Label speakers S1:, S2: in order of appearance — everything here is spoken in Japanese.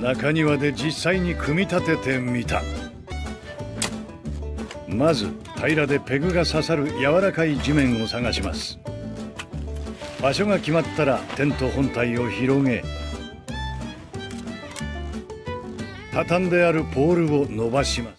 S1: 中庭で実際に組み立ててみた。まず平らでペグが刺さる柔らかい地面を探します。場所が決まったらテント本体を広げ畳んであるポールを伸ばします。